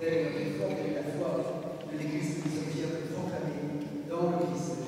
telle est la foi de l'Église, nous sommes bien proclamée dans le Christ.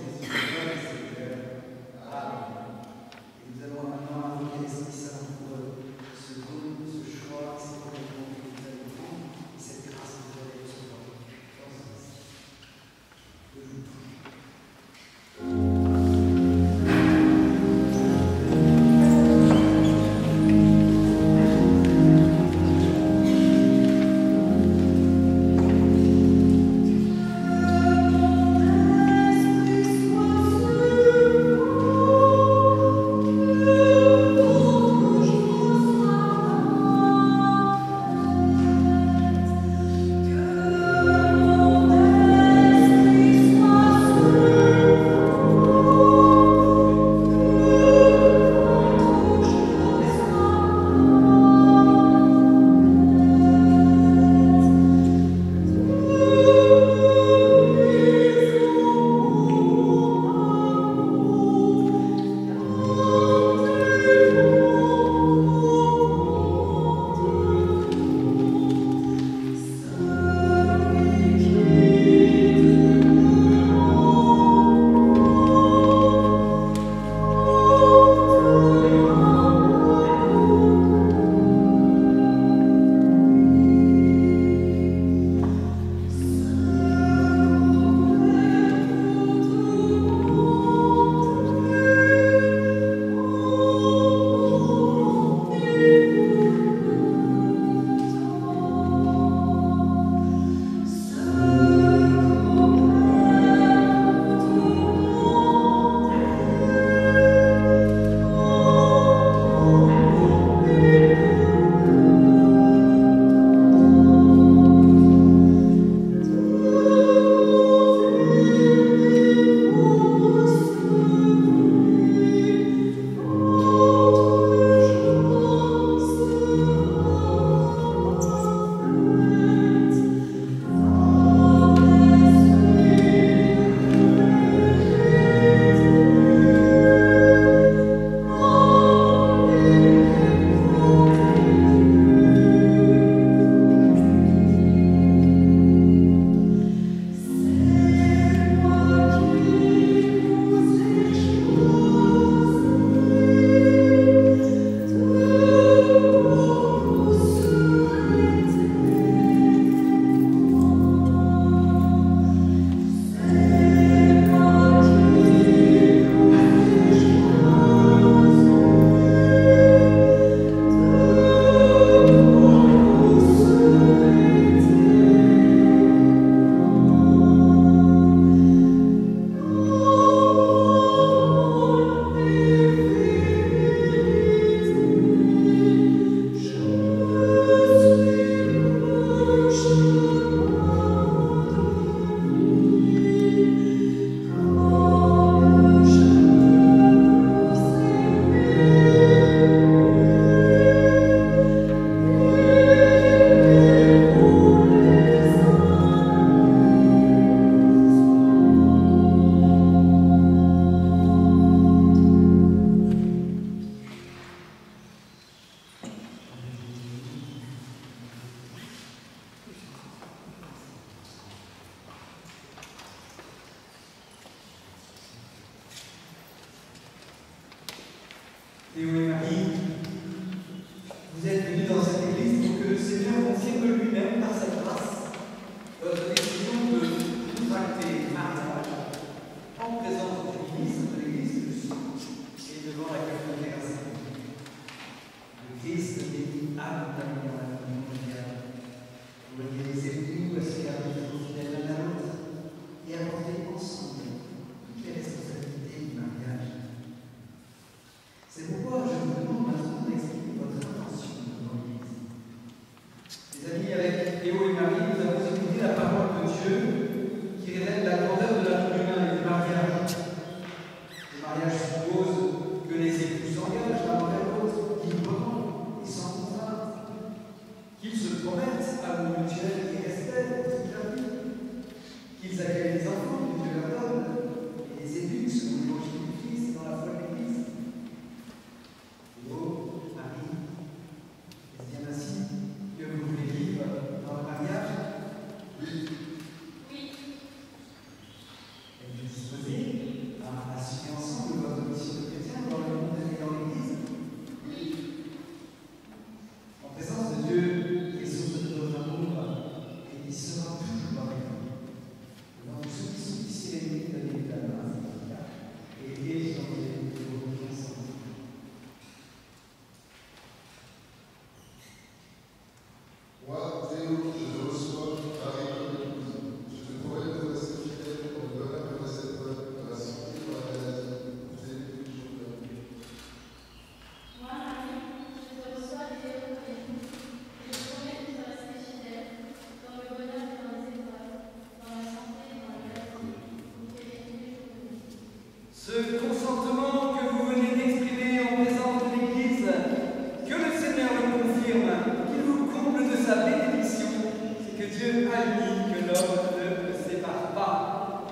dit que l'homme ne se sépare pas.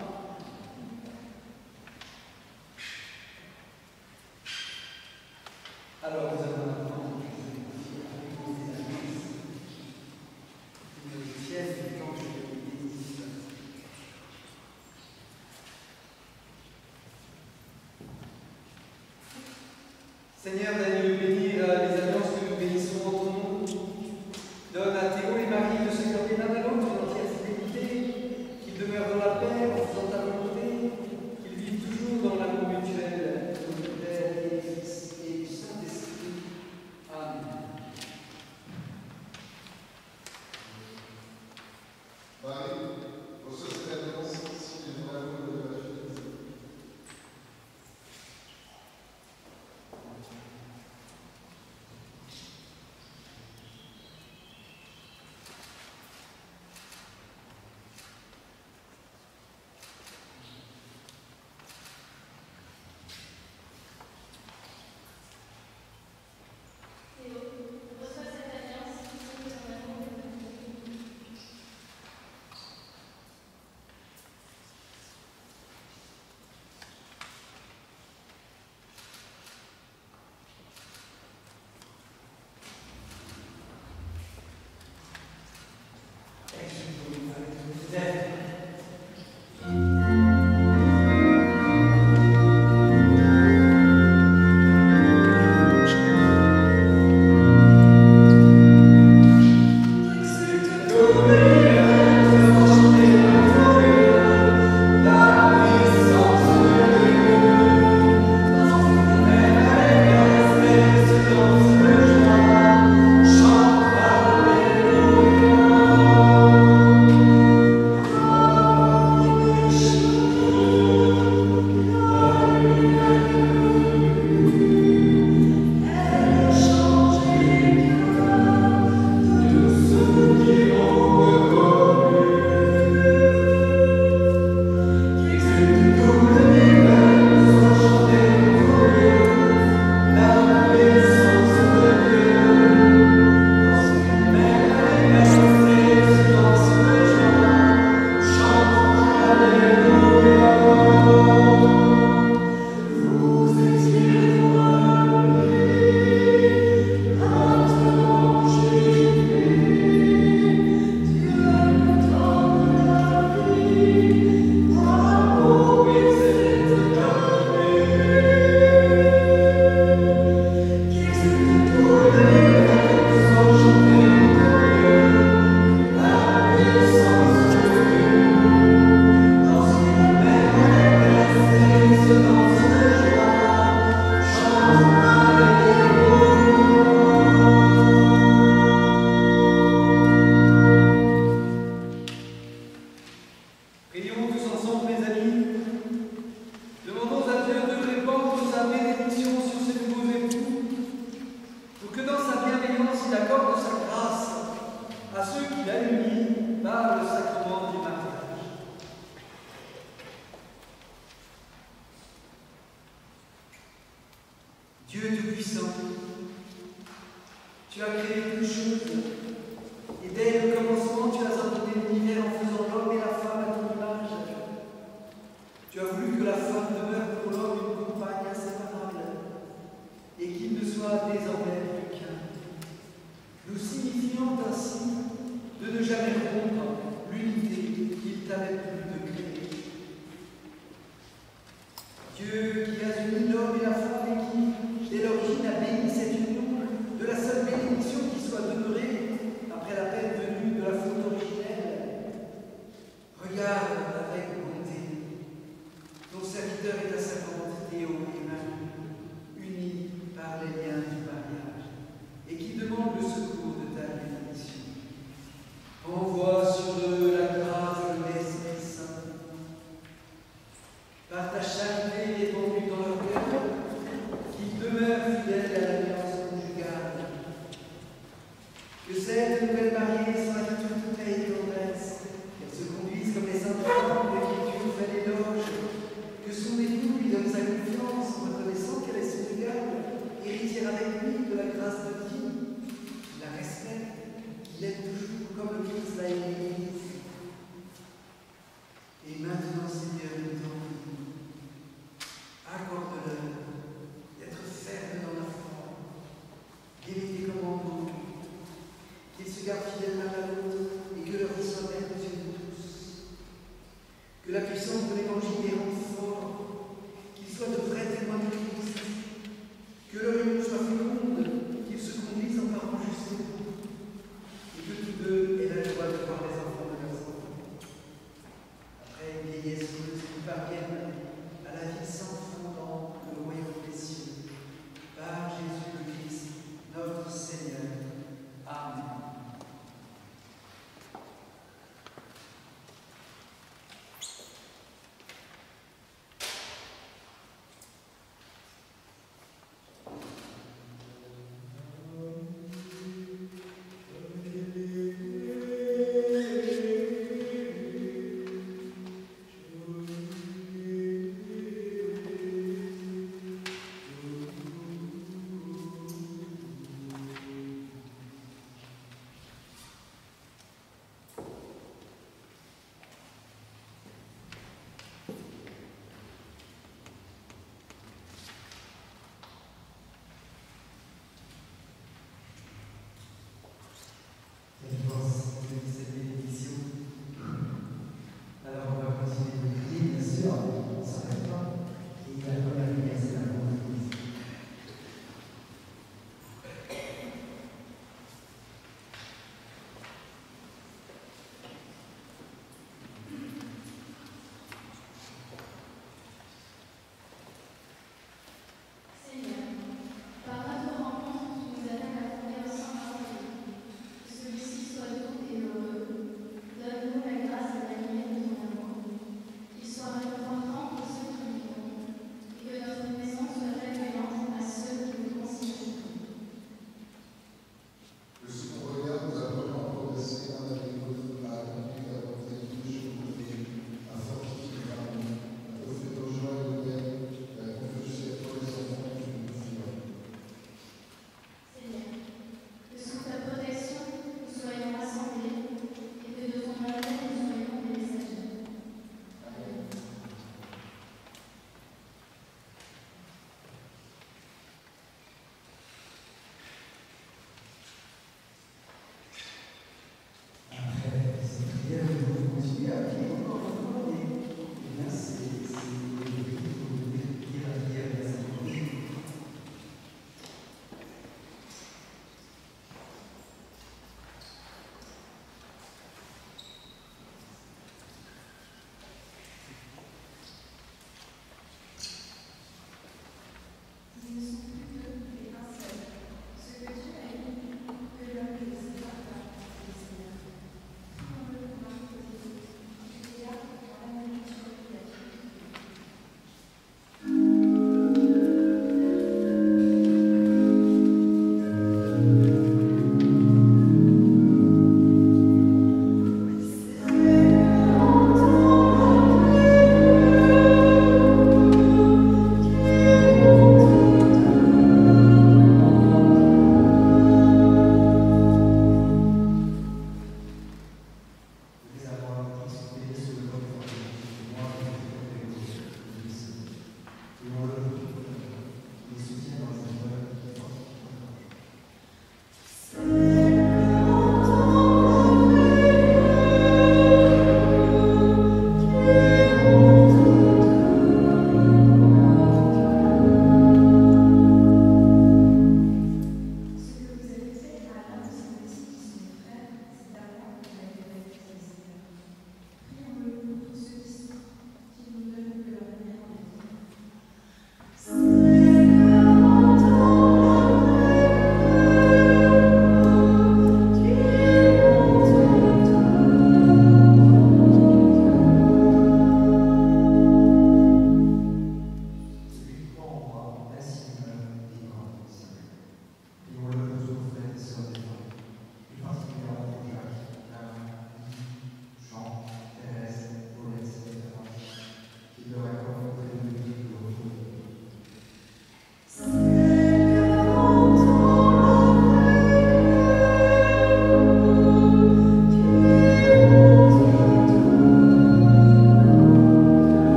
Alors nous avons maintenant une sieste du temps de Seigneur Daniel,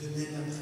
De